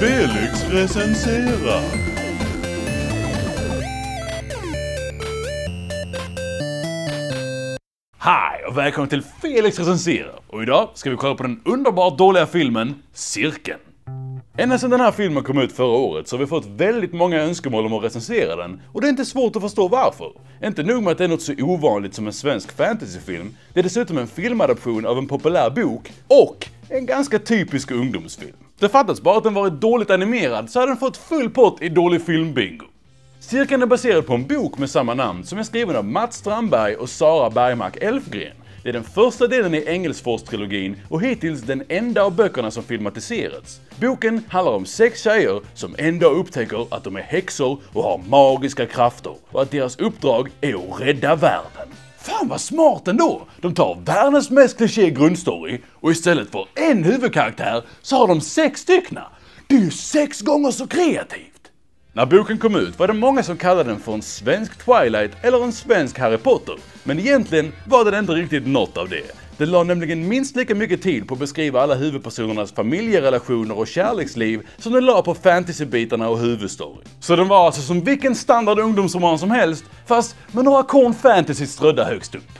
Felix recenserar. Hej och välkommen till Felix recenserar. Och idag ska vi kolla på den underbart dåliga filmen Cirkeln. Ända sedan den här filmen kom ut förra året så har vi fått väldigt många önskemål om att recensera den och det är inte svårt att förstå varför. Inte nog med att det är något så ovanligt som en svensk fantasyfilm, det är dessutom en filmadaption av en populär bok och en ganska typisk ungdomsfilm. Det fattas bara att den varit dåligt animerad så hade den fått full pott i dålig filmbingo. Cirkeln är baserad på en bok med samma namn som är skriven av Mats Strandberg och Sara Bergmark Elfgren. Det är den första delen i Engelsfors-trilogin och hittills den enda av böckerna som filmatiserats. Boken handlar om sex tjejer som en dag upptäcker att de är häxor och har magiska krafter och att deras uppdrag är att rädda världen. Fan vad smart ändå! De tar världens mest kliché grundstory och istället för en huvudkaraktär så har de sex styckna. Det är ju sex gånger så kreativt! När boken kom ut var det många som kallade den för en svensk Twilight eller en svensk Harry Potter. Men egentligen var den inte riktigt något av det. Det la nämligen minst lika mycket tid på att beskriva alla huvudpersonernas familjerelationer och kärleksliv som den la på fantasybitarna och huvudstory. Så den var alltså som vilken standard ungdomsroman som helst, fast med några korn fantasy strödda högst upp.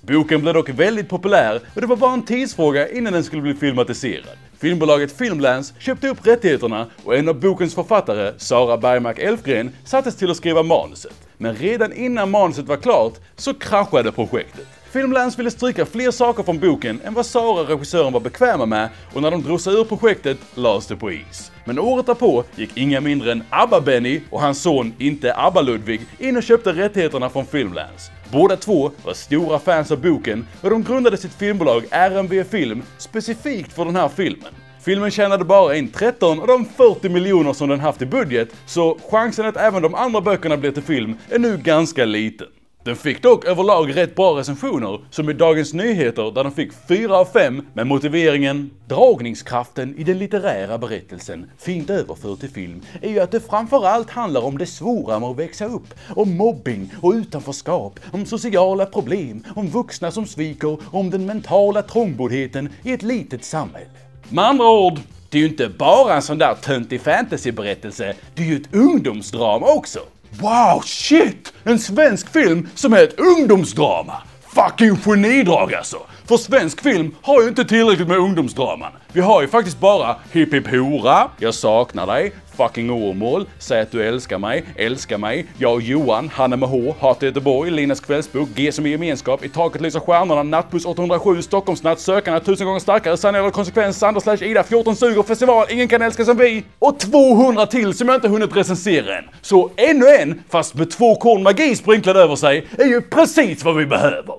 Boken blev dock väldigt populär och det var bara en tidsfråga innan den skulle bli filmatiserad. Filmbolaget Filmlands köpte upp rättigheterna och en av bokens författare, Sara Bergmark Elfgren, sattes till att skriva manuset. Men redan innan manuset var klart så kraschade projektet. Filmlands ville stryka fler saker från boken än vad Sara och regissören var bekväma med och när de drog sig ur projektet lades det på is. Men året därpå gick inga mindre än ABBA-Benny och hans son, inte ABBA-Ludvig, in och köpte rättigheterna från Filmlands. Båda två var stora fans av boken och de grundade sitt filmbolag RMV Film specifikt för den här filmen. Filmen tjänade bara in 13 av de 40 miljoner som den haft i budget, så chansen att även de andra böckerna blir till film är nu ganska liten. Den fick dock överlag rätt bra recensioner, som i Dagens Nyheter där den fick 4 av 5 med motiveringen “Dragningskraften i den litterära berättelsen, fint överförd till film, är ju att det framförallt handlar om det svåra med att växa upp, om mobbing och utanförskap, om sociala problem, om vuxna som sviker och om den mentala trångboddheten i ett litet samhälle”. Med andra ord, det är ju inte bara en sån där töntig fantasyberättelse, det är ju ett ungdomsdrama också. Wow, shit! En svensk film som är ett ungdomsdrama! Fucking genidrag alltså! För svensk film har ju inte tillräckligt med ungdomsdraman. Vi har ju faktiskt bara Hipp Hipp Hora, Jag saknar dig, Fucking Åmål, Säg att du älskar mig, Älska mig, Jag och Johan, Hanna med H, Hat i Göteborg, Linas kvällsbok, G som i gemenskap, I taket lyser stjärnorna, Nattbuss 807, Stockholmsnatt, Sökarna, Tusen gånger starkare, Sanerad konsekvens, Sandra slash Ida, 14 suger, Festival, Ingen kan älska som vi. Och 200 till som jag inte hunnit recensera än. Så ännu en, fast med två korn magi sprinklad över sig, är ju precis vad vi behöver.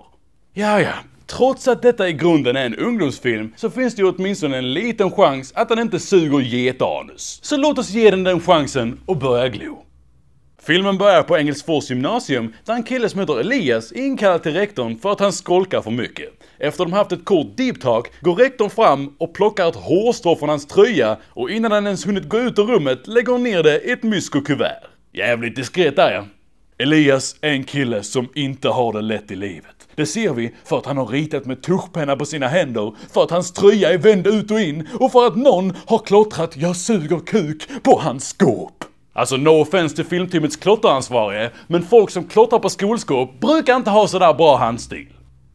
Ja, ja. Trots att detta i grunden är en ungdomsfilm så finns det ju åtminstone en liten chans att den inte suger getanus. Så låt oss ge den den chansen och börja glo. Filmen börjar på Engelsfors gymnasium där en kille som heter Elias är inkallad till rektorn för att han skolkar för mycket. Efter de haft ett kort deep talk går rektorn fram och plockar ett hårstrå från hans tröja och innan han ens hunnit gå ut ur rummet lägger hon ner det i ett myskokuvert. Jävligt diskret där ja. Elias är en kille som inte har det lätt i livet. Det ser vi för att han har ritat med tuschpenna på sina händer, för att hans tröja är vänd ut och in och för att någon har klottrat “Jag suger kuk” på hans skåp. Alltså no offense till filmteamets klotteransvarige, men folk som klottrar på skolskåp brukar inte ha sådär bra handstil.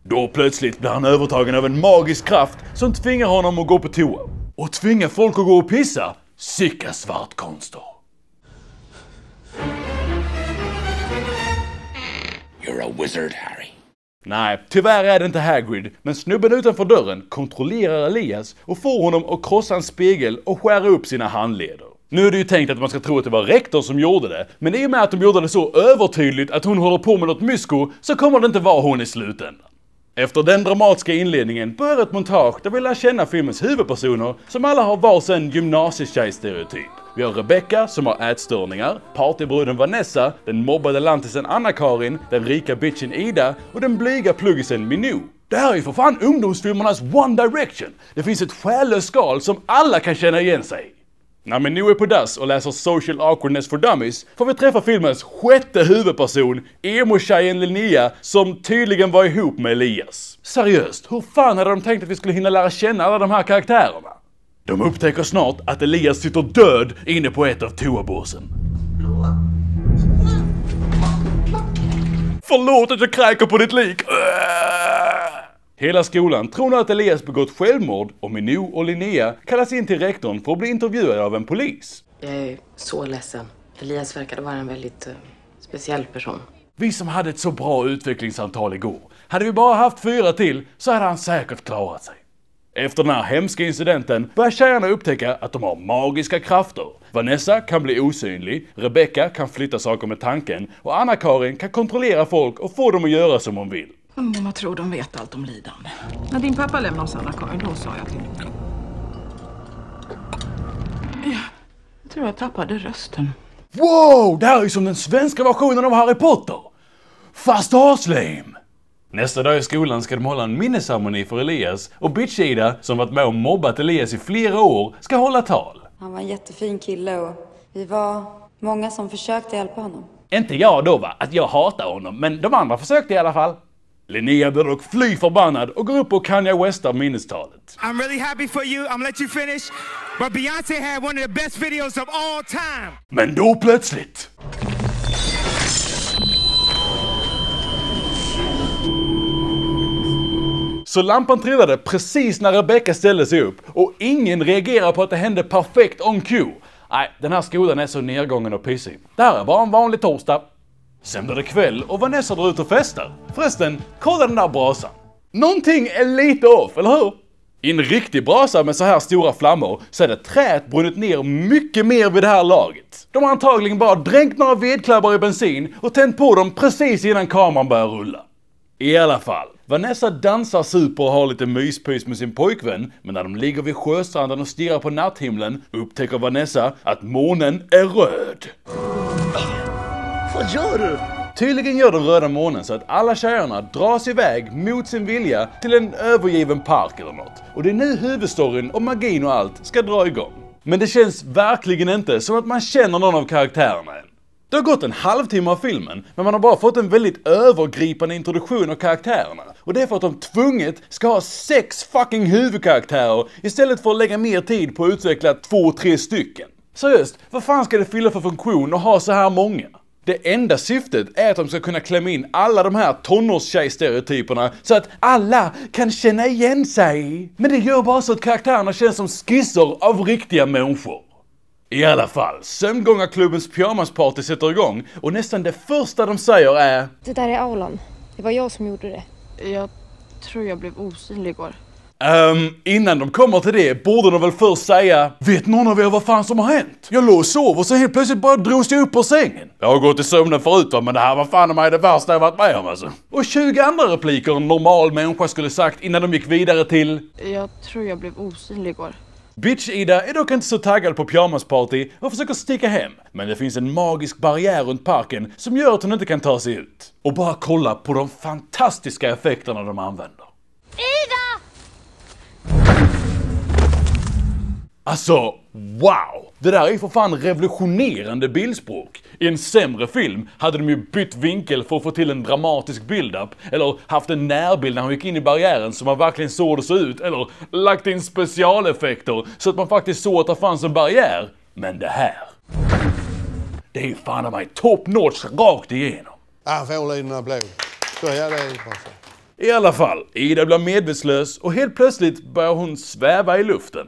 Då plötsligt blir han övertagen av en magisk kraft som tvingar honom att gå på toa. Och tvinga folk att gå och pissa? Sicka svartkonster. You're a wizard, Harry. Nej, tyvärr är det inte Hagrid, men snubben utanför dörren kontrollerar Elias och får honom att krossa en spegel och skära upp sina handleder. Nu är det ju tänkt att man ska tro att det var rektorn som gjorde det, men i och med att de gjorde det så övertydligt att hon håller på med något mysko så kommer det inte vara hon i slutändan. Efter den dramatiska inledningen börjar ett montage där vi lär känna filmens huvudpersoner som alla har varsin gymnasietjej-stereotyp. Vi har Rebecca som har ätstörningar, partybruden Vanessa, den mobbade lantisen Anna-Karin, den rika bitchen Ida och den blyga pluggisen Minou. Det här är ju för fan ungdomsfilmernas One Direction! Det finns ett själlöst skal som alla kan känna igen sig i. När Minou är på dass och läser Social Awkwardness for Dummies får vi träffa filmens sjätte huvudperson, emo-tjejen Linnea, som tydligen var ihop med Elias. Seriöst, hur fan hade de tänkt att vi skulle hinna lära känna alla de här karaktärerna? De upptäcker snart att Elias sitter död inne på ett av toabåsen. Förlåt att jag kräker på ditt lik! Hela skolan tror nu att Elias begått självmord och Minou och Linnea kallas in till rektorn för att bli intervjuade av en polis. Jag är så ledsen. Elias verkade vara en väldigt eh, speciell person. Vi som hade ett så bra utvecklingssamtal igår. Hade vi bara haft fyra till så hade han säkert klarat sig. Efter den här hemska incidenten börjar tjejerna upptäcka att de har magiska krafter. Vanessa kan bli osynlig, Rebecca kan flytta saker med tanken och Anna-Karin kan kontrollera folk och få dem att göra som hon vill. Mamma tror de vet allt om lidande. När din pappa lämnade oss Anna-Karin, då sa jag till honom. Ja, Jag tror jag tappade rösten. Wow! Det här är ju som den svenska versionen av Harry Potter! Fast aslame! Nästa dag i skolan ska de hålla en minnesceremoni för Elias och Bitch-Ida, som varit med och mobbat Elias i flera år, ska hålla tal. Han var en jättefin kille och vi var många som försökte hjälpa honom. Inte jag då va, att jag hatar honom, men de andra försökte i alla fall. Linnea blir dock fly förbannad och går upp och Kanye Westar minnestalet. I'm really happy for you. I'm gonna let you finish. But Beyonce had one of the best videos of all time. Men då plötsligt... Så lampan trillade precis när Rebecca ställde sig upp och ingen reagerar på att det hände perfekt on cue. Nej, den här skolan är så nedgången och pissig. Det här är bara en vanlig torsdag. Sen blir det kväll och Vanessa drar ut och festar. Förresten, kolla den där brasan. Någonting är lite off, eller hur? I en riktig brasa med så här stora flammor så hade träet brunnit ner mycket mer vid det här laget. De har antagligen bara dränkt några vedklabbar i bensin och tänt på dem precis innan kameran börjar rulla. I alla fall, Vanessa dansar super och har lite myspys med sin pojkvän, men när de ligger vid sjöstranden och stirrar på natthimlen upptäcker Vanessa att månen är röd. Vad gör du? Tydligen gör den röda månen så att alla tjejerna dras iväg mot sin vilja till en övergiven park eller något. Och det är nu huvudstoryn och magin och allt ska dra igång. Men det känns verkligen inte som att man känner någon av karaktärerna. Det har gått en halvtimme av filmen, men man har bara fått en väldigt övergripande introduktion av karaktärerna. Och det är för att de tvunget ska ha sex fucking huvudkaraktärer istället för att lägga mer tid på att utveckla två, tre stycken. Seriöst, vad fan ska det fylla för funktion att ha så här många? Det enda syftet är att de ska kunna klämma in alla de här tonårstjejstereotyperna så att alla kan känna igen sig. Men det gör bara så att karaktärerna känns som skisser av riktiga människor. I alla fall, sömngångarklubbens pyjamasparty sätter igång och nästan det första de säger är Det där är aulan. Det var jag som gjorde det. Jag tror jag blev osynlig igår. Ehm, innan de kommer till det borde de väl först säga Vet någon av er vad fan som har hänt? Jag låg och sov och så helt plötsligt bara drogs jag upp ur sängen. Jag har gått i sömnen förut va, men det här var fan mig det värsta jag varit med om alltså. Och 20 andra repliker en normal människa skulle sagt innan de gick vidare till Jag tror jag blev osynlig igår. Bitch-Ida är dock inte så taggad på pyjamasparty och försöker sticka hem. Men det finns en magisk barriär runt parken som gör att hon inte kan ta sig ut. Och bara kolla på de fantastiska effekterna de använder. Alltså, wow! Det där är ju för fan revolutionerande bildspråk. I en sämre film hade de ju bytt vinkel för att få till en dramatisk build-up, eller haft en närbild när hon gick in i barriären så man verkligen såg det så ut, eller lagt in specialeffekter så att man faktiskt såg att det fanns en barriär. Men det här. Det är ju fan mig top notch rakt igenom. Ah, får en applåd. Så så. I alla fall, Ida blir medvetslös och helt plötsligt börjar hon sväva i luften.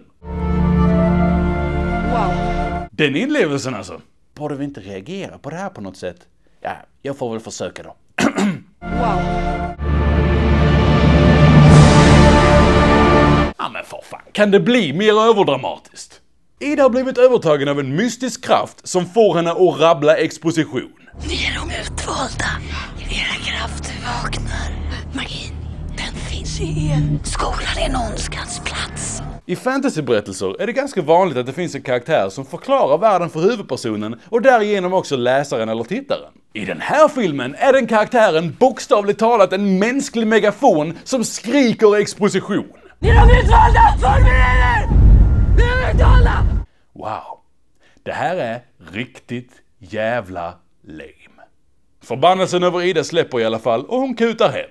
Wow. Den inlevelsen alltså. Borde vi inte reagera på det här på något sätt? Ja, jag får väl försöka då. Wow. Ja men för fan, kan det bli mer överdramatiskt? Ida har blivit övertagen av en mystisk kraft som får henne att rabbla exposition. Ni är de utvalda. Era krafter vaknar. Magin, den finns i er. Skolan är en ondskans plats. I fantasyberättelser är det ganska vanligt att det finns en karaktär som förklarar världen för huvudpersonen och därigenom också läsaren eller tittaren. I den här filmen är den karaktären bokstavligt talat en mänsklig megafon som skriker exposition. Ni är de utvalda! Förbered er! Ni är utvalda! Wow. Det här är riktigt jävla lame. Förbannelsen över Ida släpper i alla fall och hon kutar hem.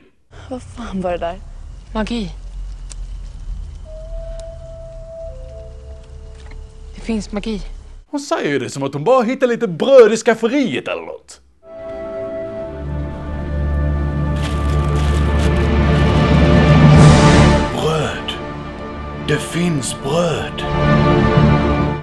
Vad fan var det där? Magi. Finns magi. Hon säger ju det som att hon bara hittar lite bröd i skafferiet eller något. Bröd. Det finns bröd.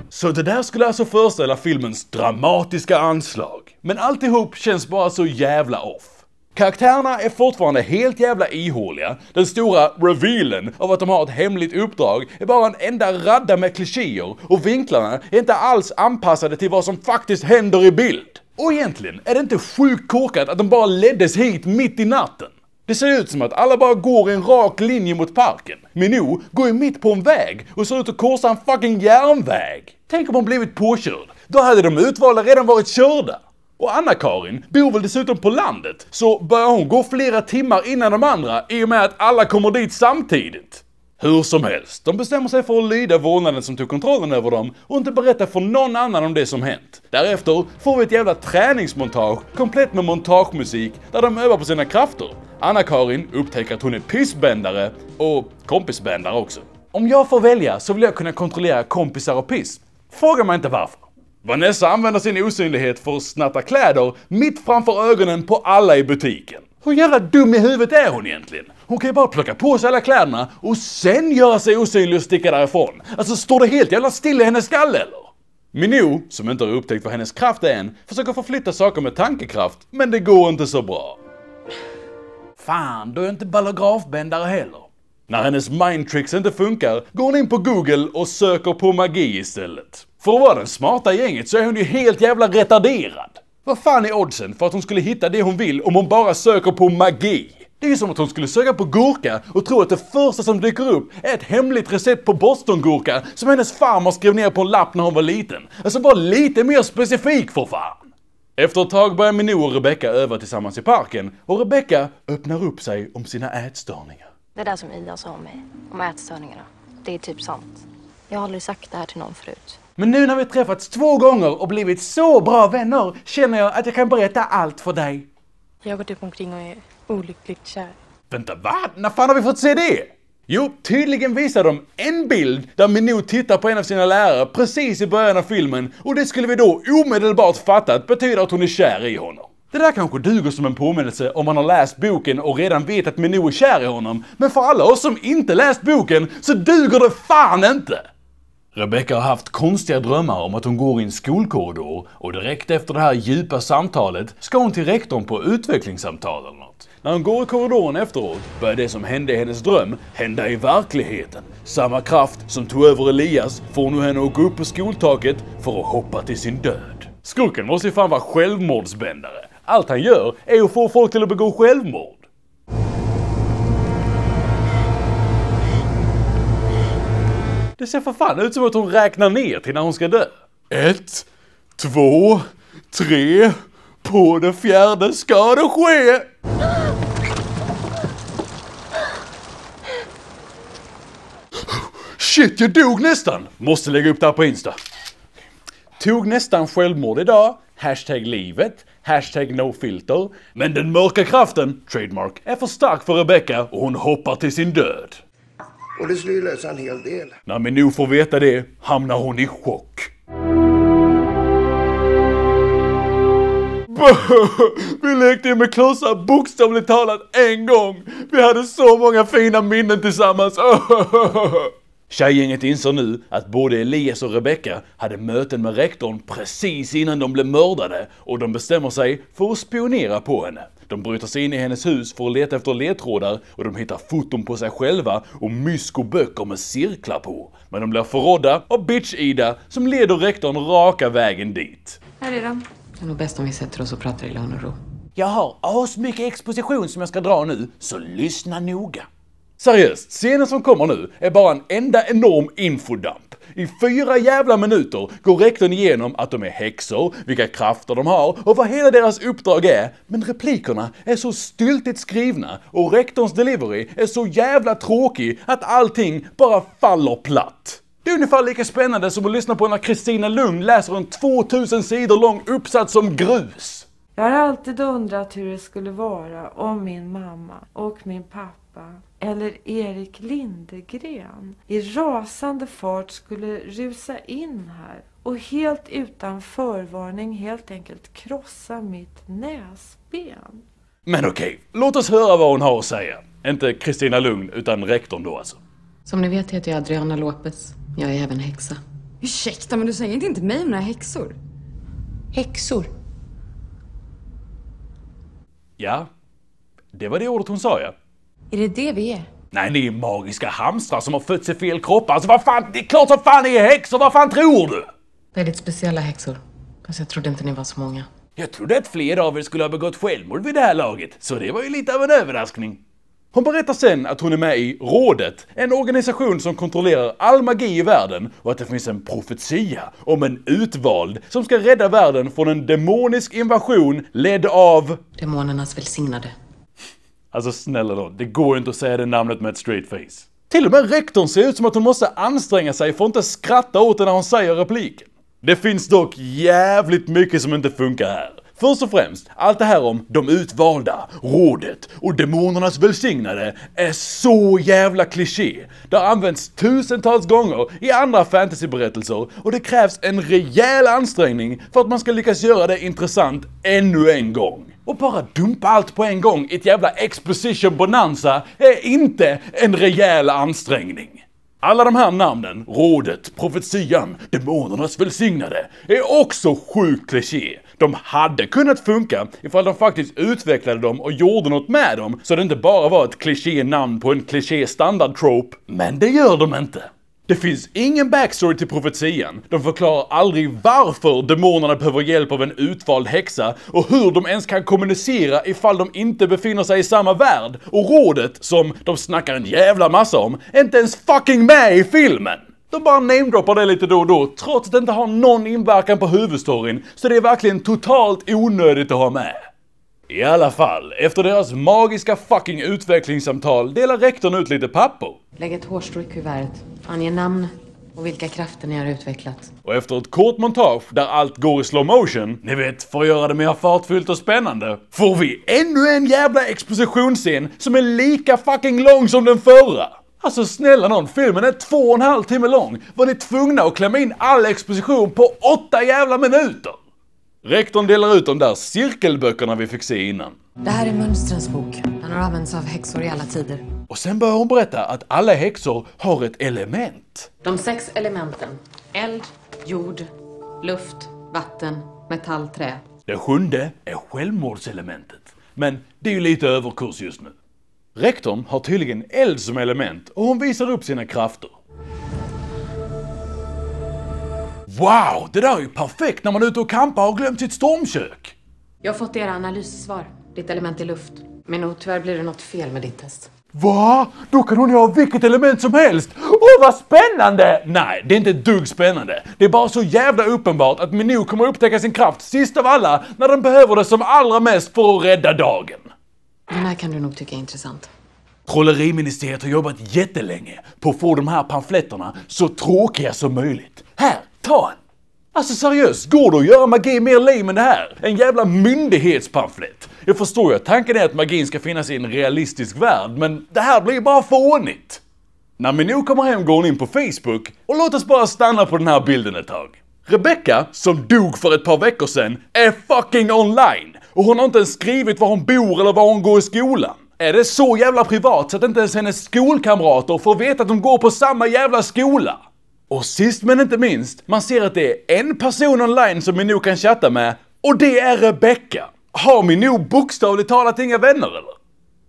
Så det där skulle alltså föreställa filmens dramatiska anslag. Men alltihop känns bara så jävla off. Karaktärerna är fortfarande helt jävla ihåliga. Den stora revealen av att de har ett hemligt uppdrag är bara en enda radda med klichéer och vinklarna är inte alls anpassade till vad som faktiskt händer i bild. Och egentligen är det inte sjukt korkat att de bara leddes hit mitt i natten. Det ser ut som att alla bara går i en rak linje mot parken. Minou går ju mitt på en väg och ser ut att korsa en fucking järnväg. Tänk om hon blivit påkörd. Då hade de utvalda redan varit körda. Och Anna-Karin bor väl dessutom på landet, så börjar hon gå flera timmar innan de andra i och med att alla kommer dit samtidigt. Hur som helst, de bestämmer sig för att lyda vårdnaden som tog kontrollen över dem och inte berätta för någon annan om det som hänt. Därefter får vi ett jävla träningsmontage komplett med montagemusik där de övar på sina krafter. Anna-Karin upptäcker att hon är pissbändare och kompisbändare också. Om jag får välja så vill jag kunna kontrollera kompisar och piss. Fråga mig inte varför. Vanessa använder sin osynlighet för att snatta kläder mitt framför ögonen på alla i butiken. Hur jävla dum i huvudet är hon egentligen? Hon kan ju bara plocka på sig alla kläderna och sen göra sig osynlig och sticka därifrån. Alltså står det helt jävla still i hennes skalle eller? Minou, som inte har upptäckt vad hennes kraft är än, försöker förflytta saker med tankekraft, men det går inte så bra. Fan, då är jag inte ballografbändare heller. När hennes mindtricks inte funkar går hon in på google och söker på magi istället. För att vara den smarta i gänget så är hon ju helt jävla retarderad. Vad fan är oddsen för att hon skulle hitta det hon vill om hon bara söker på magi? Det är ju som att hon skulle söka på gurka och tro att det första som dyker upp är ett hemligt recept på bostongurka som hennes farmor skrev ner på en lapp när hon var liten. Alltså var lite mer specifik för fan! Efter ett tag börjar Minou och Rebecca öva tillsammans i parken och Rebecca öppnar upp sig om sina ätstörningar. Det där som Ida sa om mig, om ätstörningarna, det är typ sant. Jag har aldrig sagt det här till någon förut. Men nu när vi träffats två gånger och blivit så bra vänner känner jag att jag kan berätta allt för dig. Jag går typ omkring och är olyckligt kär. Vänta, va? När fan har vi fått se det? Jo, tydligen visar de en bild där Minou tittar på en av sina lärare precis i början av filmen och det skulle vi då omedelbart fattat betyder att hon är kär i honom. Det där kanske duger som en påminnelse om man har läst boken och redan vet att Minou är kär i honom, men för alla oss som inte läst boken så duger det fan inte! Rebecca har haft konstiga drömmar om att hon går i en skolkorridor och direkt efter det här djupa samtalet ska hon till rektorn på utvecklingssamtal eller något. När hon går i korridoren efteråt börjar det som hände i hennes dröm hända i verkligheten. Samma kraft som tog över Elias får nu henne att gå upp på skoltaket för att hoppa till sin död. Skurken måste ju fan vara självmordsbändare. Allt han gör är att få folk till att begå självmord. Det ser för fan ut som att hon räknar ner till när hon ska dö. Ett, två, tre. På det fjärde ska det ske. Shit, jag dog nästan! Måste lägga upp det här på Insta. Tog nästan självmord idag. Hashtag livet. Hashtag nofilter. Men den mörka kraften, trademark, är för stark för Rebecca och hon hoppar till sin död. Och det skulle ju lösa en hel del. När Minou får veta det hamnar hon i chock. Vi lekte ju med klossar bokstavligt talat en gång. Vi hade så många fina minnen tillsammans. Tjejgänget inser nu att både Elias och Rebecca hade möten med rektorn precis innan de blev mördade och de bestämmer sig för att spionera på henne. De bryter sig in i hennes hus för att leta efter ledtrådar och de hittar foton på sig själva och mysko-böcker med cirklar på. Men de blir förrådda av Bitch-Ida som leder rektorn raka vägen dit. Här är de. Det är nog bäst om vi sätter oss och pratar i lugn och ro. Jag har asmycket exposition som jag ska dra nu, så lyssna noga. Seriöst, scenen som kommer nu är bara en enda enorm infodump. I fyra jävla minuter går rektorn igenom att de är häxor, vilka krafter de har och vad hela deras uppdrag är. Men replikerna är så styltigt skrivna och rektorns delivery är så jävla tråkig att allting bara faller platt. Det är ungefär lika spännande som att lyssna på när Kristina Lund läser en 2000 sidor lång uppsats om grus. Jag har alltid undrat hur det skulle vara om min mamma och min pappa pappa eller Erik Lindegren i rasande fart skulle rusa in här och helt utan förvarning helt enkelt krossa mitt näsben. Men okej, låt oss höra vad hon har att säga. Inte Kristina Lugn, utan rektorn då alltså. Som ni vet heter jag Adriana Lopez. Jag är även häxa. Ursäkta, men du säger inte till mig om några häxor? Häxor? Ja, det var det ordet hon sa ja. Är det det vi är? Nej, ni är magiska hamstrar som har fötts i fel kroppar. Alltså vad fan, det är klart som fan ni är häxor, vad fan tror du? Väldigt speciella häxor. Fast jag trodde inte ni var så många. Jag trodde att fler av er skulle ha begått självmord vid det här laget, så det var ju lite av en överraskning. Hon berättar sen att hon är med i Rådet, en organisation som kontrollerar all magi i världen och att det finns en profetia om en utvald som ska rädda världen från en demonisk invasion ledd av... Demonernas välsignade. Alltså snälla då, det går ju inte att säga det namnet med ett straight face. Till och med rektorn ser ut som att hon måste anstränga sig för att inte skratta åt det när hon säger repliken. Det finns dock jävligt mycket som inte funkar här. Först och främst, allt det här om de utvalda, rådet och demonernas välsignade är så jävla kliché. Det har använts tusentals gånger i andra fantasyberättelser och det krävs en rejäl ansträngning för att man ska lyckas göra det intressant ännu en gång. Och bara dumpa allt på en gång i ett jävla exposition bonanza är inte en rejäl ansträngning. Alla de här namnen, rådet, profetian, demonernas välsignade, är också sjukt kliché. De hade kunnat funka ifall de faktiskt utvecklade dem och gjorde något med dem så det inte bara var ett kliché namn på en kliché standard trope. Men det gör de inte. Det finns ingen backstory till profetian. De förklarar aldrig varför demonerna behöver hjälp av en utvald häxa och hur de ens kan kommunicera ifall de inte befinner sig i samma värld. Och rådet, som de snackar en jävla massa om, är inte ens fucking med i filmen! De bara namedroppar det lite då och då, trots att det inte har någon inverkan på huvudstoryn, så det är verkligen totalt onödigt att ha med. I alla fall, efter deras magiska fucking utvecklingssamtal delar rektorn ut lite papper. Lägg ett hårstrå i kuvertet. Ange namn och vilka krafter ni har utvecklat. Och efter ett kort montage där allt går i slow motion, ni vet för att göra det mer fartfyllt och spännande, får vi ännu en jävla expositionsscen som är lika fucking lång som den förra. Alltså snälla någon, filmen är två och en halv timme lång. Var ni tvungna att klämma in all exposition på åtta jävla minuter? Rektorn delar ut de där cirkelböckerna vi fick se innan. Det här är Mönstrens bok. Den har använts av häxor i alla tider. Och sen börjar hon berätta att alla häxor har ett element. De sex elementen. Eld, jord, luft, vatten, metall, trä. Det sjunde är självmordselementet. Men det är ju lite överkurs just nu. Rektorn har tydligen eld som element och hon visar upp sina krafter. Wow, det där är ju perfekt när man är ute och campar och glömt sitt stormkök! Jag har fått era analyssvar. Ditt element är luft. Men oh, tyvärr blir det något fel med ditt test. Va? Då kan hon ju ha vilket element som helst! Åh, vad spännande! Nej, det är inte ett dugg spännande. Det är bara så jävla uppenbart att Minou kommer upptäcka sin kraft sist av alla när den behöver det som allra mest för att rädda dagen. Den här kan du nog tycka är intressant. Trolleriministeriet har jobbat jättelänge på att få de här pamfletterna så tråkiga som möjligt. Här, ta en! Alltså seriöst, går det att göra magi mer lame än det här? En jävla myndighetspamflett. Jag förstår ju att tanken är att magin ska finnas i en realistisk värld, men det här blir bara fånigt. När Minou kommer hem går hon in på Facebook och låt oss bara stanna på den här bilden ett tag. Rebecca, som dog för ett par veckor sedan, är fucking online! Och hon har inte ens skrivit var hon bor eller var hon går i skolan. Är det så jävla privat så att inte ens hennes skolkamrater får veta att de går på samma jävla skola? Och sist men inte minst, man ser att det är en person online som Minou kan chatta med och det är Rebecca. Har Minou bokstavligt talat inga vänner eller?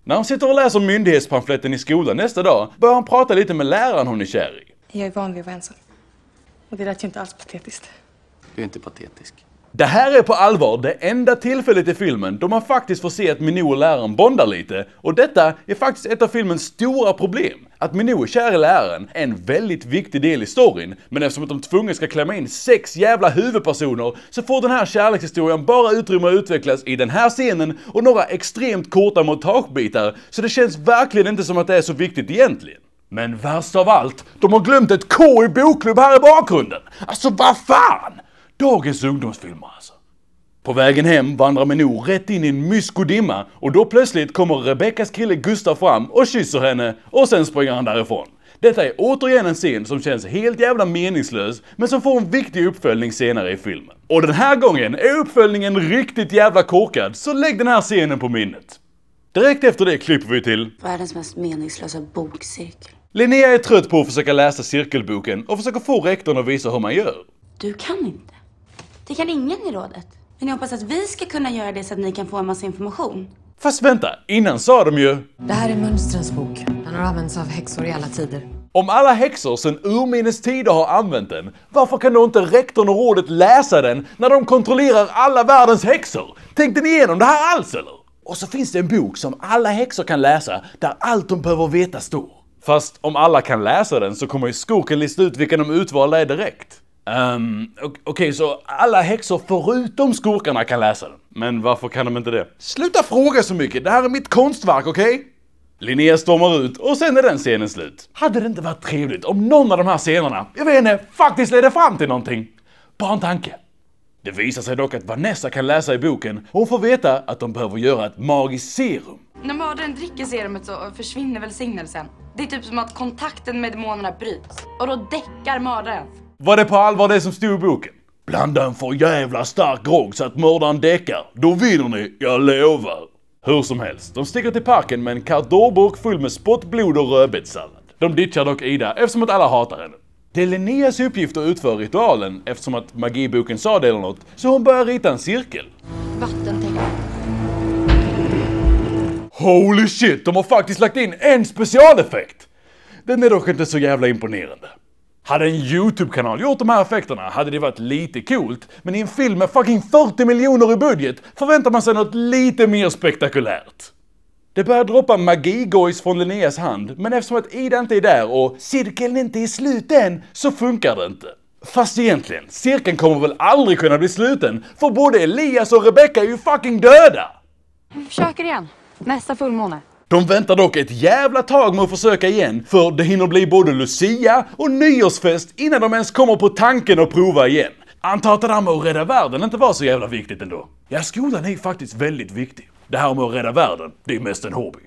När han sitter och läser myndighetspamfletten i skolan nästa dag börjar han prata lite med läraren hon är kär i. Jag är van vid att vara ensam. Och det lät ju inte alls patetiskt. Du är inte patetisk. Det här är på allvar det enda tillfället i filmen då man faktiskt får se att Minou och läraren bondar lite. Och detta är faktiskt ett av filmens stora problem. Att Minou är kär i läraren är en väldigt viktig del i storyn, men eftersom att de tvunget ska klämma in sex jävla huvudpersoner så får den här kärlekshistorien bara utrymme att utvecklas i den här scenen och några extremt korta montagebitar, så det känns verkligen inte som att det är så viktigt egentligen. Men värst av allt, de har glömt ett K i bokklubb här i bakgrunden! Alltså vad fan! Dagens ungdomsfilmer alltså. På vägen hem vandrar Minou rätt in i en myskodimma och då plötsligt kommer Rebeckas kille Gustav fram och kysser henne och sen springer han därifrån. Detta är återigen en scen som känns helt jävla meningslös men som får en viktig uppföljning senare i filmen. Och den här gången är uppföljningen riktigt jävla korkad så lägg den här scenen på minnet. Direkt efter det klipper vi till Världens mest meningslösa bokcirkel. Linnea är trött på att försöka läsa cirkelboken och försöker få rektorn att visa hur man gör. Du kan inte. Det kan ingen i rådet. Men jag hoppas att vi ska kunna göra det så att ni kan få en massa information. Fast vänta, innan sa de ju Det här är Mönstrens bok. Den har använts av häxor i alla tider. Om alla häxor sedan urminnes tider har använt den, varför kan då inte rektorn och rådet läsa den när de kontrollerar alla världens häxor? Tänkte ni igenom det här alls eller? Och så finns det en bok som alla häxor kan läsa, där allt de behöver veta står. Fast om alla kan läsa den så kommer ju skurken lista ut vilka de utvalda är direkt. Ok- okej så alla häxor förutom skurkarna kan läsa den. Men varför kan de inte det? Sluta fråga så mycket, det här är mitt konstverk, okej? Linnea stormar ut och sen är den scenen slut. Hade det inte varit trevligt om någon av de här scenerna, jag vet inte, faktiskt ledde fram till någonting? Bara en tanke. Det visar sig dock att Vanessa kan läsa i boken och hon får veta att de behöver göra ett magiskt serum. När mördaren dricker serumet så försvinner välsignelsen. Det är typ som att kontakten med demonerna bryts. Och då däckar mördaren. Var det på allvar det som stod i boken? Blanda en för jävla stark grogg så att mördaren däckar. Då vinner ni, jag lovar. Hur som helst, de sticker till parken med en kartordburk full med spott, blod och rödbetssallad. De ditchar dock Ida eftersom att alla hatar henne. Det är Linneas uppgift att utföra ritualen eftersom att magiboken sa det eller något, så hon börjar rita en cirkel. Vattentecken. Holy shit, de har faktiskt lagt in en specialeffekt! Den är dock inte så jävla imponerande. Hade en YouTube-kanal gjort de här effekterna hade det varit lite coolt, men i en film med fucking 40 miljoner i budget förväntar man sig något lite mer spektakulärt. Det börjar droppa magigojs från Linneas hand, men eftersom att Ida inte är där och cirkeln inte är slut än, så funkar det inte. Fast egentligen, cirkeln kommer väl aldrig kunna bli sluten, för både Elias och Rebecca är ju fucking döda! Vi försöker igen. Nästa fullmåne. De väntar dock ett jävla tag med att försöka igen, för det hinner bli både Lucia och nyårsfest innan de ens kommer på tanken att prova igen. Antar att det där med att rädda världen inte var så jävla viktigt ändå. Ja, skolan är ju faktiskt väldigt viktig. Det här med att rädda världen, det är mest en hobby.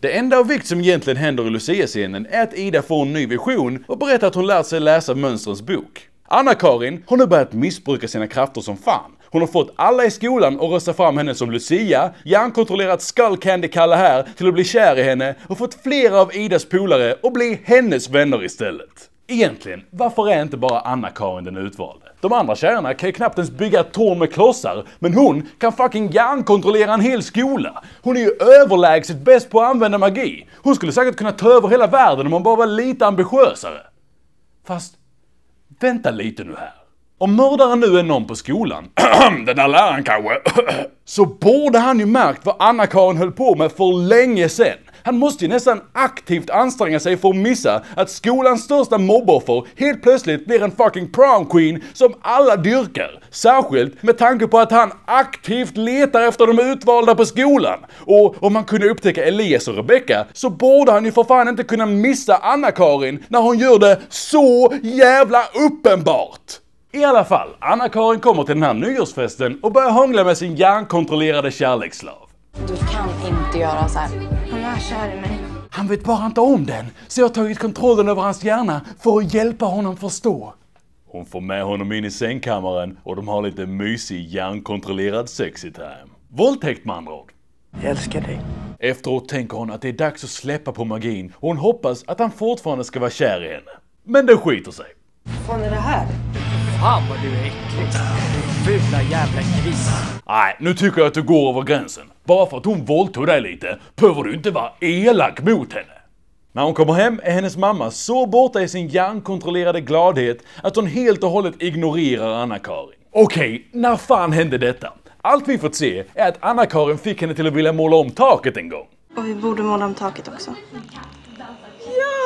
Det enda av vikt som egentligen händer i Lucia-scenen är att Ida får en ny vision och berättar att hon lärt sig läsa Mönstrens bok. Anna-Karin har nu börjat missbruka sina krafter som fan. Hon har fått alla i skolan att rösta fram henne som Lucia, hjärnkontrollerat Skull Candy-Kalle här till att bli kär i henne och fått flera av Idas polare att bli hennes vänner istället. Egentligen, varför är inte bara Anna-Karin den utvalde? De andra tjejerna kan ju knappt ens bygga ett torn med klossar, men hon kan fucking hjärnkontrollera en hel skola. Hon är ju överlägset bäst på att använda magi. Hon skulle säkert kunna ta över hela världen om hon bara var lite ambitiösare. Fast, vänta lite nu här. Om mördaren nu är någon på skolan, den där läraren kanske, så borde han ju märkt vad Anna-Karin höll på med för länge sen Han måste ju nästan aktivt anstränga sig för att missa att skolans största mobboffer helt plötsligt blir en fucking prom queen som alla dyrkar. Särskilt med tanke på att han aktivt letar efter de utvalda på skolan. Och om man kunde upptäcka Elias och Rebecca så borde han ju för fan inte kunna missa Anna-Karin när hon gör det så jävla uppenbart. I alla fall, Anna-Karin kommer till den här nyårsfesten och börjar hångla med sin hjärnkontrollerade kärleksslav. Du kan inte göra så här. Han är kär i mig. Han vet bara inte om den, så jag har tagit kontrollen över hans hjärna för att hjälpa honom förstå. Hon får med honom in i sängkammaren och de har lite mysig hjärnkontrollerad sexy time. Våldtäkt med andra ord. Jag älskar dig. Efteråt tänker hon att det är dags att släppa på magin och hon hoppas att han fortfarande ska vara kär i henne. Men det skiter sig. fan är det här? Fan vad du är äcklig. Fula jävla gris. Nej, nu tycker jag att du går över gränsen. Bara för att hon våldtog dig lite behöver du inte vara elak mot henne. När hon kommer hem är hennes mamma så borta i sin hjärnkontrollerade gladhet att hon helt och hållet ignorerar Anna-Karin. Okej, när fan hände detta? Allt vi fått se är att Anna-Karin fick henne till att vilja måla om taket en gång. Och vi borde måla om taket också.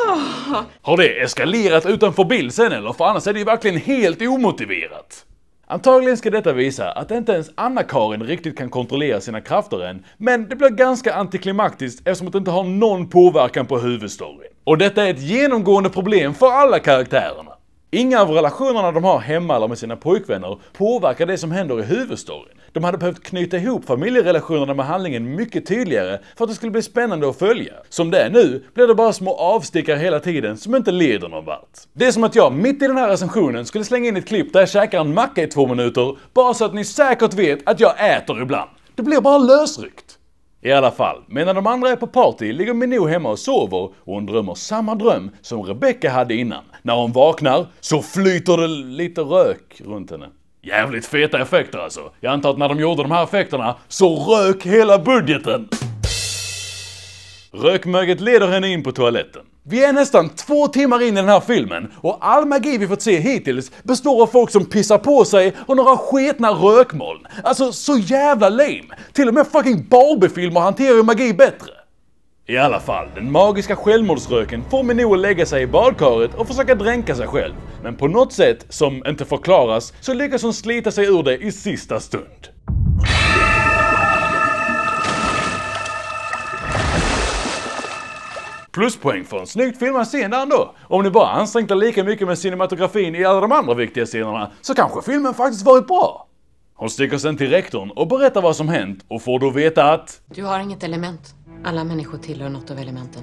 Ja! Har det eskalerat utanför bild sen eller? För annars är det ju verkligen helt omotiverat. Antagligen ska detta visa att inte ens Anna-Karin riktigt kan kontrollera sina krafter än, men det blir ganska antiklimaktiskt eftersom det inte har någon påverkan på huvudstoryn. Och detta är ett genomgående problem för alla karaktärerna. Inga av relationerna de har hemma eller med sina pojkvänner påverkar det som händer i huvudstoryn. De hade behövt knyta ihop familjerelationerna med handlingen mycket tydligare för att det skulle bli spännande att följa. Som det är nu blir det bara små avstickare hela tiden som inte leder någon vart. Det är som att jag mitt i den här recensionen skulle slänga in ett klipp där jag käkar en macka i två minuter bara så att ni säkert vet att jag äter ibland. Det blir bara lösryckt. I alla fall, medan de andra är på party ligger Minou hemma och sover och hon drömmer samma dröm som Rebecca hade innan. När hon vaknar så flyter det lite rök runt henne. Jävligt feta effekter alltså. Jag antar att när de gjorde de här effekterna så rök hela budgeten. Rökmöget leder henne in på toaletten. Vi är nästan två timmar in i den här filmen och all magi vi fått se hittills består av folk som pissar på sig och några sketna rökmoln. Alltså så jävla lame! Till och med fucking Barbie-filmer hanterar ju magi bättre. I alla fall, den magiska självmordsröken får Minou att lägga sig i badkaret och försöka dränka sig själv. Men på något sätt, som inte förklaras, så lyckas hon slita sig ur det i sista stund. Pluspoäng för en snyggt filmad scen där ändå. Om ni bara ansträngt er lika mycket med cinematografin i alla de andra viktiga scenerna så kanske filmen faktiskt varit bra. Hon sticker sen till rektorn och berättar vad som hänt och får då veta att Du har inget element. Alla människor tillhör något av elementen.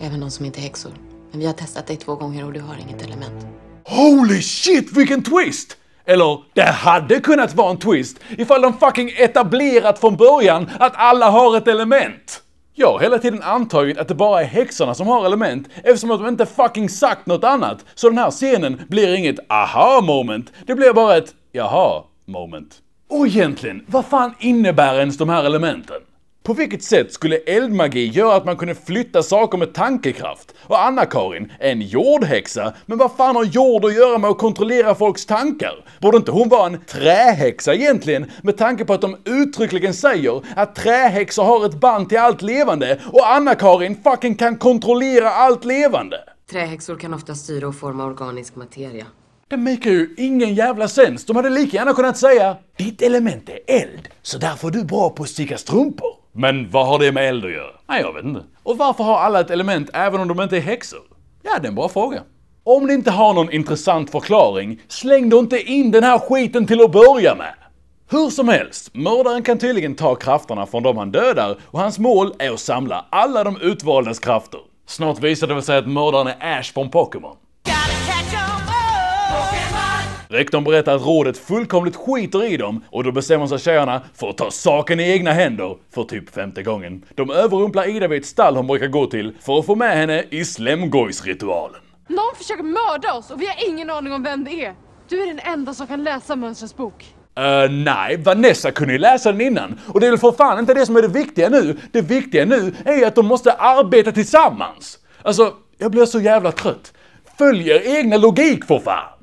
Även de som inte är häxor. Men vi har testat dig två gånger och du har inget element. Holy shit vilken twist! Eller, det hade kunnat vara en twist ifall de fucking etablerat från början att alla har ett element! Jag har hela tiden antagit att det bara är häxorna som har element eftersom att de inte fucking sagt något annat. Så den här scenen blir inget aha moment, det blir bara ett jaha moment. Och egentligen, vad fan innebär ens de här elementen? På vilket sätt skulle eldmagi göra att man kunde flytta saker med tankekraft? Och Anna-Karin, en jordhäxa, men vad fan har jord att göra med att kontrollera folks tankar? Borde inte hon vara en trähäxa egentligen, med tanke på att de uttryckligen säger att trähäxor har ett band till allt levande och Anna-Karin fucking kan kontrollera allt levande? Trähäxor kan ofta styra och forma organisk materia. Det makar ju ingen jävla sens. De hade lika gärna kunnat säga Ditt element är eld, så därför är du bra på att sticka strumpor. Men vad har det med eld att göra? Nej, jag vet inte. Och varför har alla ett element även om de inte är häxor? Ja, det är en bra fråga. Om ni inte har någon intressant förklaring, släng då inte in den här skiten till att börja med. Hur som helst, mördaren kan tydligen ta krafterna från de han dödar och hans mål är att samla alla de utvaldas krafter. Snart visar det väl sig att mördaren är Ash från Pokémon. Rektorn berättar att rådet fullkomligt skiter i dem och då bestämmer sig tjejerna för att ta saken i egna händer för typ femte gången. De överrumplar Ida vid ett stall hon brukar gå till för att få med henne i slemgojsritualen. Någon försöker mörda oss och vi har ingen aning om vem det är. Du är den enda som kan läsa Mönstrens bok. Uh, nej, Vanessa kunde ju läsa den innan. Och det är väl för fan inte det som är det viktiga nu. Det viktiga nu är att de måste arbeta tillsammans. Alltså, jag blir så jävla trött. Följ er egna logik för fan!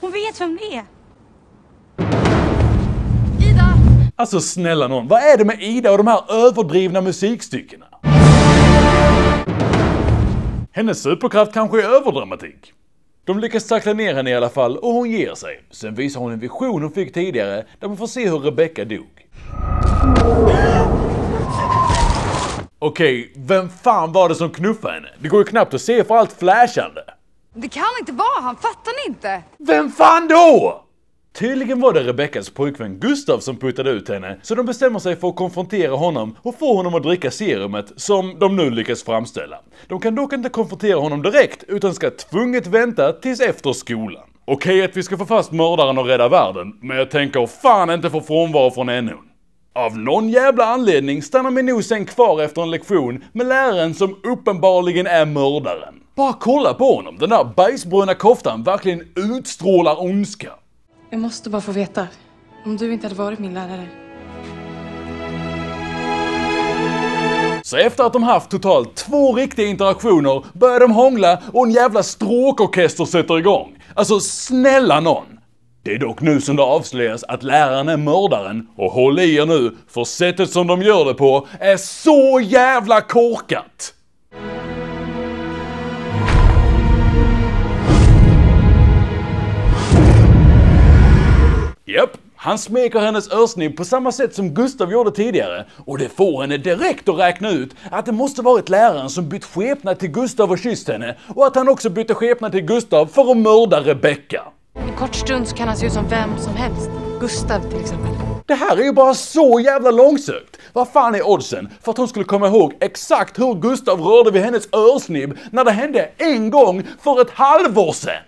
Hon vet vem det är. Ida! Alltså snälla någon, vad är det med Ida och de här överdrivna musikstyckena? Hennes superkraft kanske är överdramatik. De lyckas tackla ner henne i alla fall och hon ger sig. Sen visar hon en vision hon fick tidigare där man får se hur Rebecca dog. Okej, vem fan var det som knuffade henne? Det går ju knappt att se för allt flashande. Det kan inte vara han, fattar ni inte? Vem fan då? Tydligen var det Rebeckas pojkvän Gustav som puttade ut henne, så de bestämmer sig för att konfrontera honom och få honom att dricka serumet som de nu lyckas framställa. De kan dock inte konfrontera honom direkt, utan ska tvunget vänta tills efter skolan. Okej att vi ska få fast mördaren och rädda världen, men jag tänker fan inte få frånvaro från NO. Av någon jävla anledning stannar Minou sen kvar efter en lektion med läraren som uppenbarligen är mördaren. Bara kolla på honom, den där bajsbruna koftan verkligen utstrålar ondska. Jag måste bara få veta. Om du inte hade varit min lärare. Så efter att de haft totalt två riktiga interaktioner börjar de hångla och en jävla stråkorkester sätter igång. Alltså snälla någon! Det är dock nu som det avslöjas att läraren är mördaren och håll i er nu, för sättet som de gör det på är så jävla korkat! Japp, han smeker hennes örsnibb på samma sätt som Gustav gjorde tidigare och det får henne direkt att räkna ut att det måste varit läraren som bytt skepnad till Gustav och kysst henne och att han också bytte skepnad till Gustav för att mörda Rebecca. En kort stund så kan han se ut som vem som helst. Gustav till exempel. Det här är ju bara så jävla långsökt! Vad fan är oddsen för att hon skulle komma ihåg exakt hur Gustav rörde vid hennes örsnibb när det hände en gång för ett halvår sedan?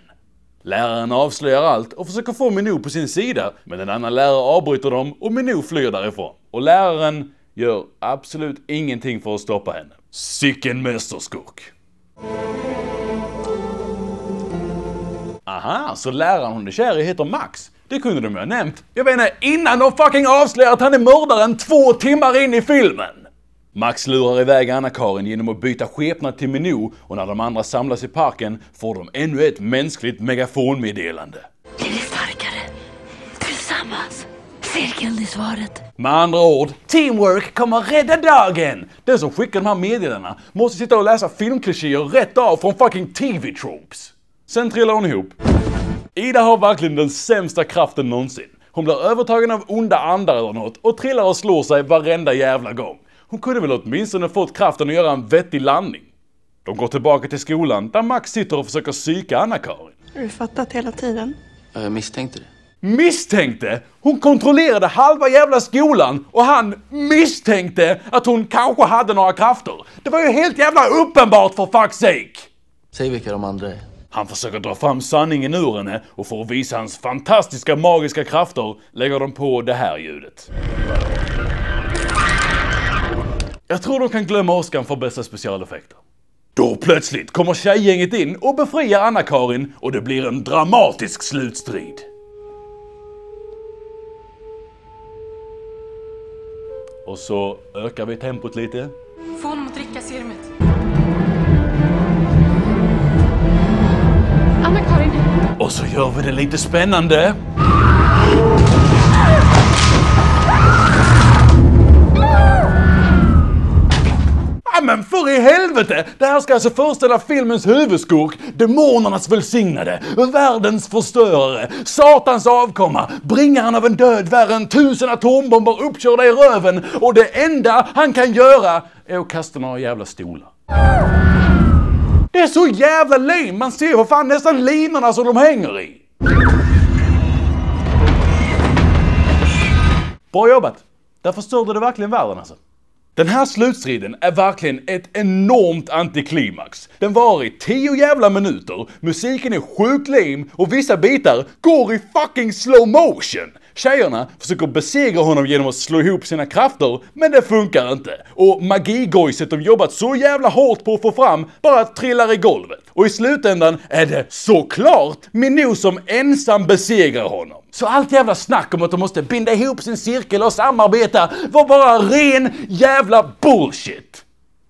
Läraren avslöjar allt och försöker få Minou på sin sida, men en annan lärare avbryter dem och Minou flyr därifrån. Och läraren gör absolut ingenting för att stoppa henne. Sicken mästerskurk! Aha, så läraren hon är kär i heter Max. Det kunde de ju ha nämnt. Jag menar innan de fucking avslöjar att han är mördaren två timmar in i filmen! Max lurar iväg Anna-Karin genom att byta skepnad till Minou och när de andra samlas i parken får de ännu ett mänskligt megafonmeddelande. Vi starkare? Tillsammans. Cirkeln är svaret. Med andra ord, teamwork kommer rädda dagen! Den som skickar de här meddelandena måste sitta och läsa filmklichéer rätt av från fucking TV-tropes. Sen trillar hon ihop. Ida har verkligen den sämsta kraften någonsin. Hon blir övertagen av onda andar eller något och trillar och slår sig varenda jävla gång. Hon kunde väl åtminstone fått kraften att göra en vettig landning. De går tillbaka till skolan där Max sitter och försöker psyka Anna-Karin. Har du fattat hela tiden? Ja, jag misstänkte det. Misstänkte? Hon kontrollerade halva jävla skolan och han misstänkte att hon kanske hade några krafter. Det var ju helt jävla uppenbart för fuck's sake! Säg vilka de andra är. Han försöker dra fram sanningen ur henne och för att visa hans fantastiska magiska krafter lägger de på det här ljudet. Jag tror de kan glömma Oscar för bästa specialeffekter. Då plötsligt kommer tjejgänget in och befriar Anna-Karin och det blir en dramatisk slutstrid. Och så ökar vi tempot lite. Få honom att dricka serumet. Anna-Karin! Och så gör vi det lite spännande. Ja men för i helvete! Det här ska alltså föreställa filmens huvudskurk, demonernas välsignade, världens förstörare, satans avkomma, bringaren av en död värre än tusen atombomber uppkörda i röven och det enda han kan göra är att kasta några jävla stolar. Det är så jävla lame, man ser för fan nästan linorna som de hänger i. Bra jobbat! Där förstörde du verkligen världen alltså. Den här slutstriden är verkligen ett enormt antiklimax. Den var i 10 jävla minuter, musiken är sjukt lame och vissa bitar går i fucking slow motion. Tjejerna försöker besegra honom genom att slå ihop sina krafter, men det funkar inte. Och magigojset de jobbat så jävla hårt på att få fram bara trillar i golvet. Och i slutändan är det såklart Minou som ensam besegrar honom. Så allt jävla snack om att de måste binda ihop sin cirkel och samarbeta var bara ren jävla bullshit.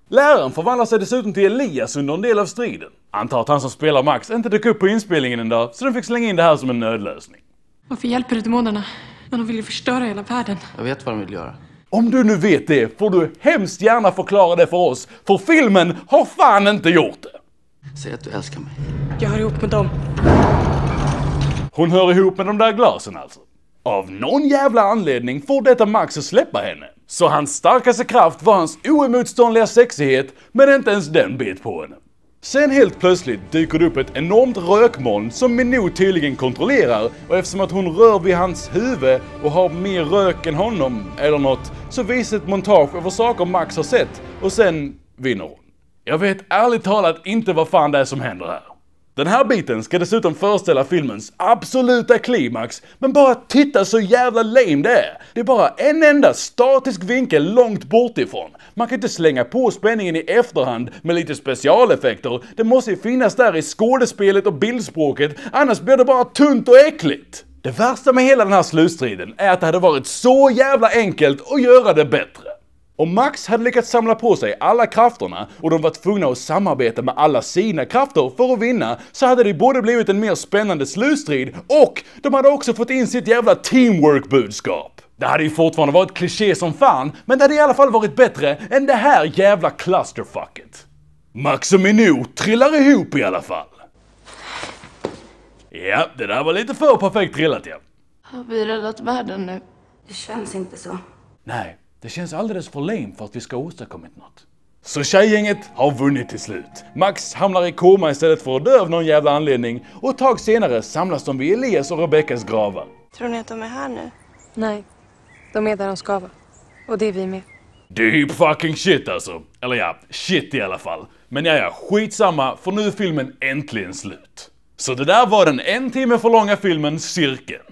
Läraren förvandlar sig dessutom till Elias under en del av striden. Antar att han som spelar Max inte dök upp på inspelningen en dag, så de fick slänga in det här som en nödlösning. Varför hjälper du demonerna? Men de vill ju förstöra hela världen. Jag vet vad de vill göra. Om du nu vet det får du hemskt gärna förklara det för oss, för filmen har fan inte gjort det. Säg att du älskar mig. Jag hör ihop med dem. Hon hör ihop med de där glasen alltså. Av någon jävla anledning får detta Max att släppa henne. Så hans starkaste kraft var hans oemotståndliga sexighet, men inte ens den bet på henne. Sen helt plötsligt dyker det upp ett enormt rökmoln som Minou tydligen kontrollerar och eftersom att hon rör vid hans huvud och har mer rök än honom eller något så visar ett montage över saker Max har sett och sen vinner hon. Jag vet ärligt talat inte vad fan det är som händer här. Den här biten ska dessutom föreställa filmens absoluta klimax, men bara titta så jävla lame det är. Det är bara en enda statisk vinkel långt bort ifrån. Man kan inte slänga på spänningen i efterhand med lite specialeffekter. Det måste ju finnas där i skådespelet och bildspråket, annars blir det bara tunt och äckligt. Det värsta med hela den här slutstriden är att det hade varit så jävla enkelt att göra det bättre. Om Max hade lyckats samla på sig alla krafterna och de var tvungna att samarbeta med alla sina krafter för att vinna så hade det både blivit en mer spännande slutstrid och de hade också fått in sitt jävla teamwork-budskap. Det hade ju fortfarande varit kliché som fan, men det hade i alla fall varit bättre än det här jävla clusterfucket. Max och Minou trillar ihop i alla fall. Ja, det där var lite för perfekt trillat ja. Har vi räddat världen nu? Det känns inte så. Nej, det känns alldeles för lame för att vi ska ha åstadkommit något. Så tjejgänget har vunnit till slut. Max hamnar i koma istället för att dö av någon jävla anledning och ett tag senare samlas de vid Elias och Rebeckas gravar. Tror ni att de är här nu? Nej. De är där de ska vara. Och det är vi med. Deep fucking shit alltså. Eller ja, shit i alla fall. Men ja, ja, skitsamma, för nu är filmen äntligen slut. Så det där var den en timme för långa filmen Cirkeln.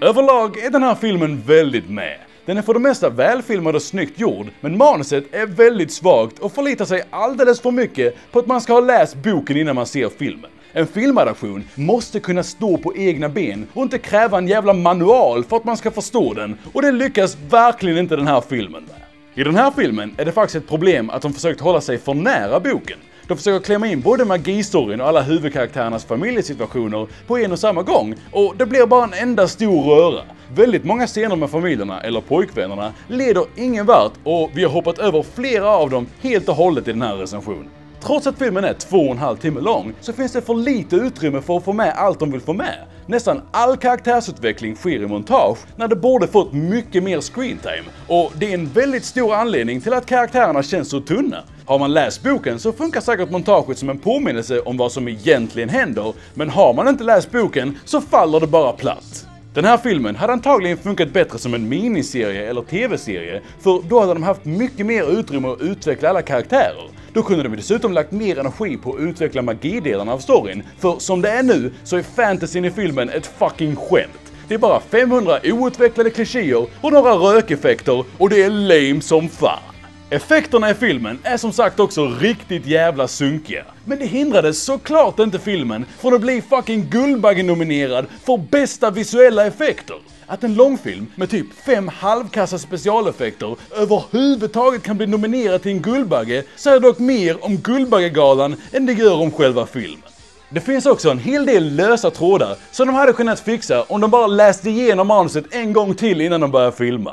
Överlag är den här filmen väldigt med. Den är för det mesta välfilmad och snyggt gjord, men manuset är väldigt svagt och förlitar sig alldeles för mycket på att man ska ha läst boken innan man ser filmen. En filmadaption måste kunna stå på egna ben och inte kräva en jävla manual för att man ska förstå den, och det lyckas verkligen inte den här filmen med. I den här filmen är det faktiskt ett problem att de försökt hålla sig för nära boken. De försöker klämma in både magistoryn och alla huvudkaraktärernas familjesituationer på en och samma gång och det blir bara en enda stor röra. Väldigt många scener med familjerna, eller pojkvännerna, leder ingen vart och vi har hoppat över flera av dem helt och hållet i den här recensionen. Trots att filmen är två och en halv timme lång så finns det för lite utrymme för att få med allt de vill få med. Nästan all karaktärsutveckling sker i montage när det borde fått mycket mer screentime och det är en väldigt stor anledning till att karaktärerna känns så tunna. Har man läst boken så funkar säkert montaget som en påminnelse om vad som egentligen händer, men har man inte läst boken så faller det bara platt. Den här filmen hade antagligen funkat bättre som en miniserie eller TV-serie, för då hade de haft mycket mer utrymme att utveckla alla karaktärer. Då kunde de dessutom lagt mer energi på att utveckla magidelarna av storyn, för som det är nu så är fantasyn i filmen ett fucking skämt. Det är bara 500 outvecklade klichéer och några rökeffekter och det är lame som fan. Effekterna i filmen är som sagt också riktigt jävla sunkiga. Men det hindrade såklart inte filmen från att bli fucking Guldbaggenominerad för bästa visuella effekter. Att en långfilm med typ fem halvkassa specialeffekter överhuvudtaget kan bli nominerad till en Guldbagge säger dock mer om Guldbaggegalan än det gör om själva filmen. Det finns också en hel del lösa trådar som de hade kunnat fixa om de bara läste igenom manuset en gång till innan de började filma.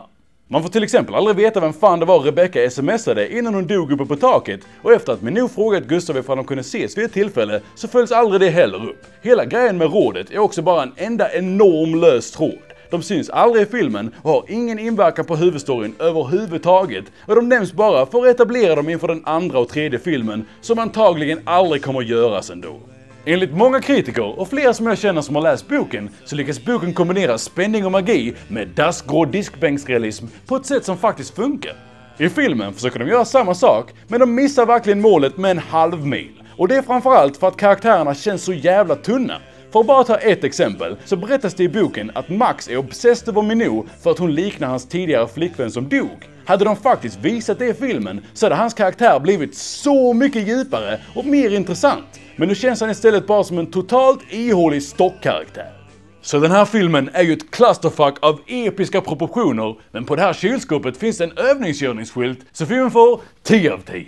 Man får till exempel aldrig veta vem fan det var Rebecca smsade innan hon dog uppe på taket och efter att Minou frågat Gustav ifall de kunde ses vid ett tillfälle så följs aldrig det heller upp. Hela grejen med rådet är också bara en enda enorm lös tråd. De syns aldrig i filmen och har ingen inverkan på huvudstoryn överhuvudtaget och de nämns bara för att etablera dem inför den andra och tredje filmen som antagligen aldrig kommer att göras ändå. Enligt många kritiker och flera som jag känner som har läst boken så lyckas boken kombinera spänning och magi med dassgrå diskbänksrealism på ett sätt som faktiskt funkar. I filmen försöker de göra samma sak, men de missar verkligen målet med en halv mil. Och det är framförallt för att karaktärerna känns så jävla tunna. För att bara ta ett exempel så berättas det i boken att Max är obsessed över Minou för att hon liknar hans tidigare flickvän som dog. Hade de faktiskt visat det i filmen så hade hans karaktär blivit så mycket djupare och mer intressant. Men nu känns han istället bara som en totalt ihålig stockkaraktär. Så den här filmen är ju ett clusterfuck av episka proportioner, men på det här kylskåpet finns det en övningskörningsskylt, så filmen får 10 av 10.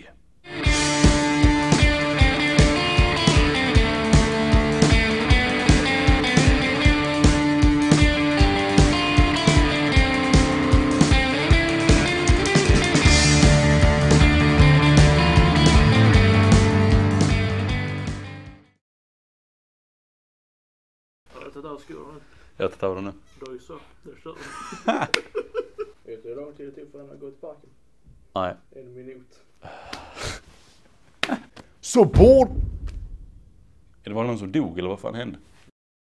Tagit av skorna? Jag tar i den nu. Då är så. Då kör vi. Vet du hur lång tid det tog för henne att gå till parken? Nej. En minut. Så bord... Är det bara någon som dog eller vad fan hände?